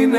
είναι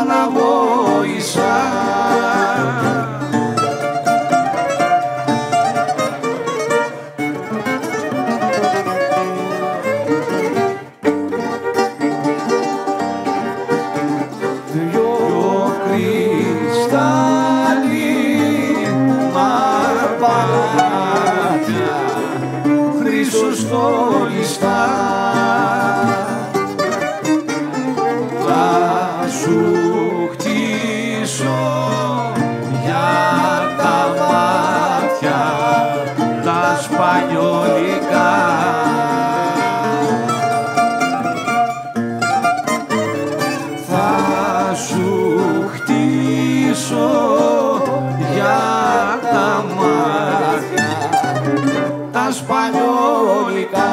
αναγόησα Δυο κρυστάλλι μαρπάτια χρυσοστόλιστα σου πίσω για τα μάτια τα σπανιολικά. Θα σου χτίσω για τα μάτια τα σπανιολικά.